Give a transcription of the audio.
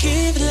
keep